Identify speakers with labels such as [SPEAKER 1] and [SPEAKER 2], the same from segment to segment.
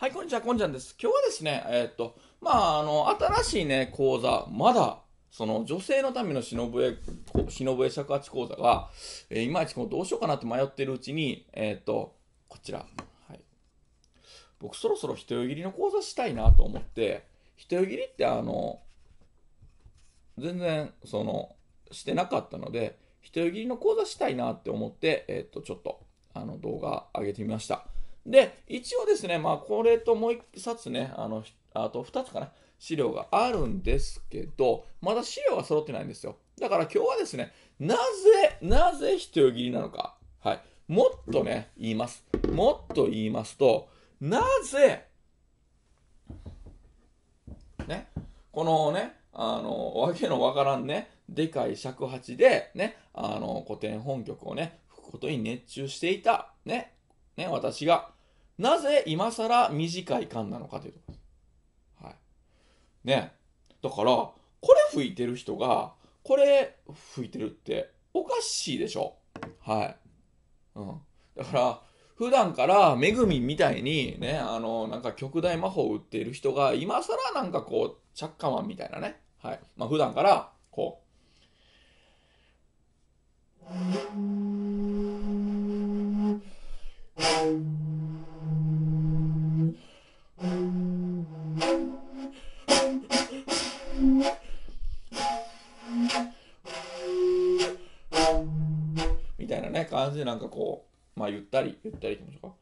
[SPEAKER 1] はい、こんにちは、こんちゃんです。今日はですね、えーっと、まあ、あの、新しいね、講座、まだ、その、女性のための忍笛、こ忍笛尺八講座が、えーいまいちこうどうしようかなって迷ってるうちに、えーっと、こちら、はい。僕、そろそろ一夜切りの講座したいなと思って、一夜切りってあの、全然、その、してなかったので、一夜切りの講座したいなって思って、えーっと、ちょっと、あの、動画上げてみました。で、一応ですね、まあ、これともう一冊ね、あの、あと二つかな、資料があるんですけど、まだ資料が揃ってないんですよ。だから今日はですね、なぜ、なぜ一夜切りなのか。はい。もっとね、言います。もっと言いますと、なぜ、ね、このね、あの、わけのわからんね、でかい尺八で、ね、あの、古典本曲をね、吹くことに熱中していた、ね、ね、私が、なぜ今更短い間なのかというところです。はい。ね。だから、これ吹いてる人が、これ吹いてるっておかしいでしょ。はい。うん。だから、普段からめぐみんみたいにね、あの、なんか極大魔法を打っている人が、今更なんかこう、チャッカマンみたいなね。はい。まあ普段から、こう、みたいなね、感じでなんかこう、まあゆったり、ゆったりいきましょうか。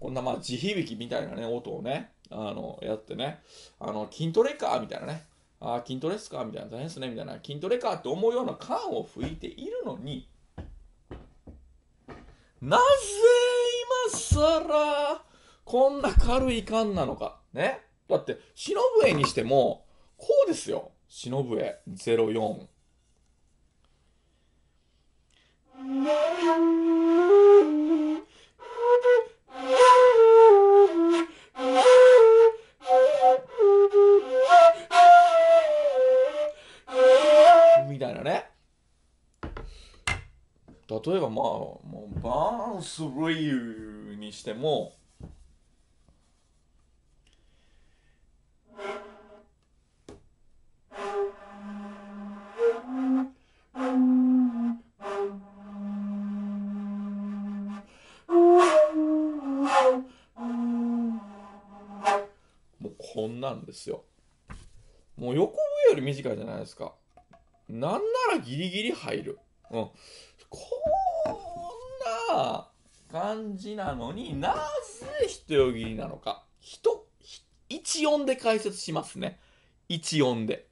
[SPEAKER 1] こんなまあ地響きみたいなね、音をね、あの、やってね、あの、筋トレかみたいなね、あ筋トレっすか？みたいな、大変ですねみたいな、筋トレかって思うような感を吹いているのに、なぜ今更、こんな軽い感なのか？ね？だって、忍笛にしても、こうですよ。忍笛04。例えばまあ、もうバーンスリーにしても、もうこんなんですよ。もう横笛より短いじゃないですか。なんならギリギリ入る。うん。こんな感じなのになぜ一夜切りなのか。一、一音で解説しますね。一音で。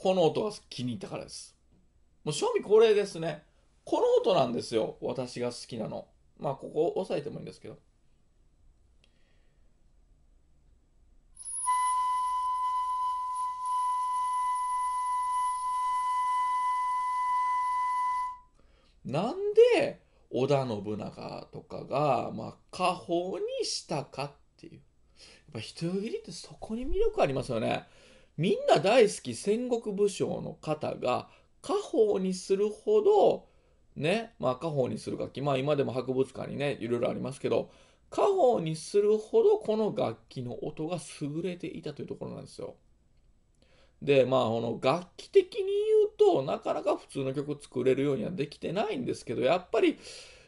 [SPEAKER 1] この音が気に入ったからです。もう正味これですね。この音なんですよ。私が好きなの。まあ、ここ押さえてもいいんですけど。なんで織田信長とかが、まあ、家宝にしたかっていう。やっぱ一夜切りってそこに魅力ありますよね。みんな大好き戦国武将の方が家宝にするほど、ね、まあ家宝にする楽器、まあ今でも博物館にね、いろいろありますけど、家宝にするほどこの楽器の音が優れていたというところなんですよ。で、まあこの楽器的に言うと、なかなか普通の曲作れるようにはできてないんですけど、やっぱり、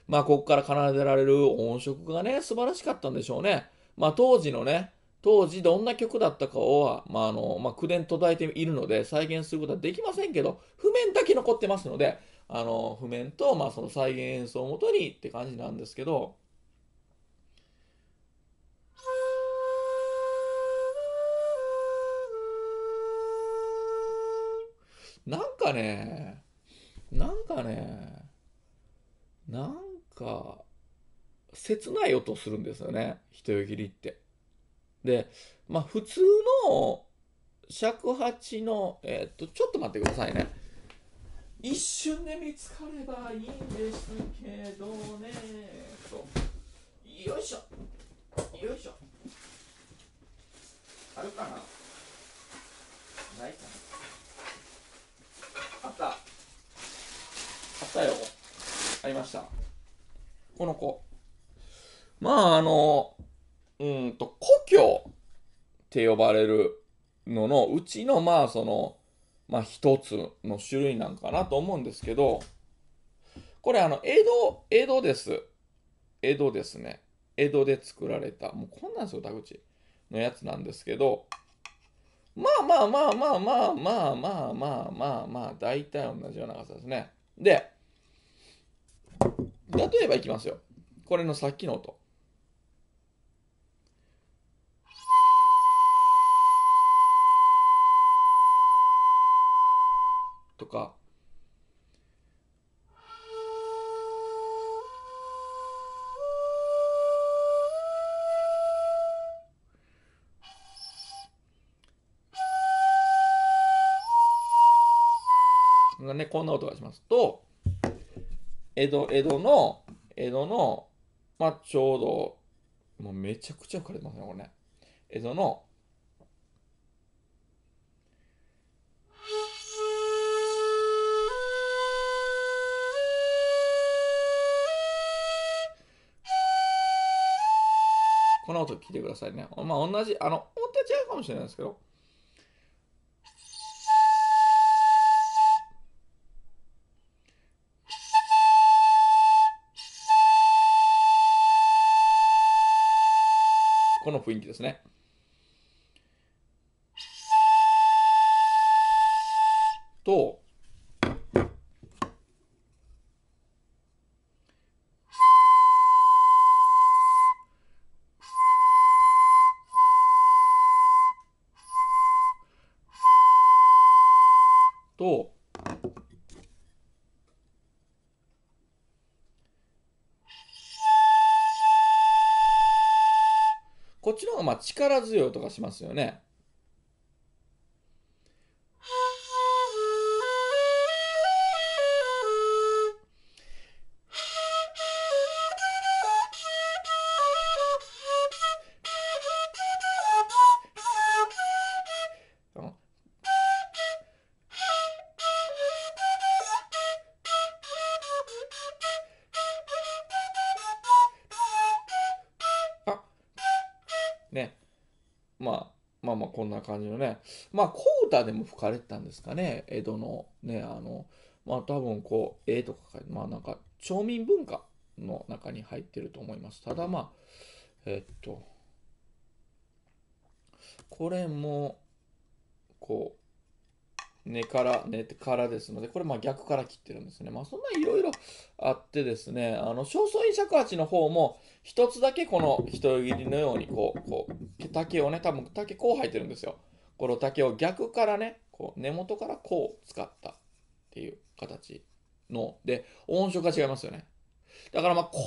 [SPEAKER 1] まあここから奏でられる音色がね、素晴らしかったんでしょうね。まあ当時のね、当時どんな曲だったかは、まあ、あの、まあ、口伝途絶えているので再現することはできませんけど、譜面だけ残ってますので、あの、譜面と、まあ、その再現演奏をもとにって感じなんですけど、なんかね、なんかね、なんか、切ない音するんですよね。人よぎりって。で、まあ普通の尺八の、えーっと、ちょっと待ってくださいね。一瞬で見つかればいいんですけどね。よいしょ。よいしょ。あるかな？ないかな？あった。あったよ。ありました。この子。まあ、あの、と、故郷って呼ばれるののうちの、まあ、その、まあ、一つの種類なんかなと思うんですけど、これ、あの、江戸、江戸です。江戸ですね。江戸で作られた、もうこんなんですよ、田口のやつなんですけど、まあまあまあまあまあまあまあまあまあまあ、大体同じような長さですね。で、例えばいきますよ。これのさっきの音。か、ね、こんな音がしますと、江戸、江戸の、江戸の、まあ、ちょうど、もうめちゃくちゃ枯れてますね、これね。江戸の、この音聞いてくださいね。まあ、同じ、あの、音程違うかもしれないですけど、この雰囲気ですね。と、と、ちの方がまあ力強い音がしますよね。ね。まあ、まあまあ、こんな感じのね。まあ、小歌でも吹かれてたんですかね。江戸のね、あの、まあ多分こう、絵とか書いて、まあなんか、町民文化の中に入ってると思います。ただまあ、えっと、これも、こう、根から、根からですので、これまあ逆から切ってるんですね。まあそんないろいろあってですね、あの、正倉院尺八の方も、一つだけこの人よぎりのように、こう、こう、竹をね、多分竹こう生えてるんですよ。この竹を逆からね、こう、根元からこう使ったっていう形の、で、音色が違いますよね。だからまあ、こ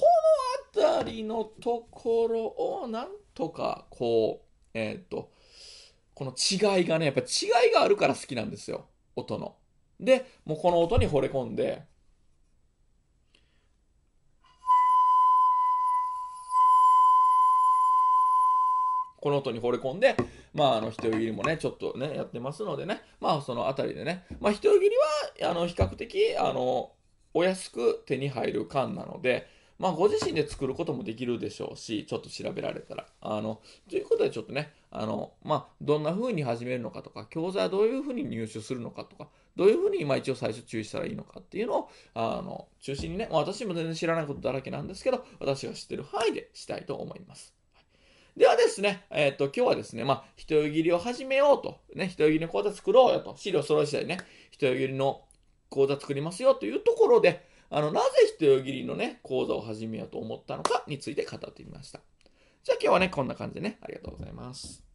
[SPEAKER 1] の辺りのところをなんとか、こう、えーっと、この違いがね、やっぱ違いがあるから好きなんですよ。音の。で、もうこの音に惚れ込んで、この音に惚れ込んで、まあ、あの、人よりもね、ちょっとね、やってますのでね、まあ、そのあたりでね、まあ、人よぎりは、あの、比較的、あの、お安く手に入る缶なので、まあ、ご自身で作ることもできるでしょうし、ちょっと調べられたら。あの、ということで、ちょっとね、あの、まあ、どんな風に始めるのかとか、教材はどういう風に入手するのかとか、どういう風に、まあ、一応最初注意したらいいのかっていうのを、あの、中心にね、私も全然知らないことだらけなんですけど、私が知ってる範囲でしたいと思います。ではですね、えっ、と、今日はですね、まあ、人よぎりを始めようと、ね、人よぎりの講座作ろうよと、資料揃い次第ね、人よぎりの講座作りますよというところで、あの、なぜ人よぎりのね、講座を始めようと思ったのかについて語ってみました。じゃあ今日はね、こんな感じでね、ありがとうございます。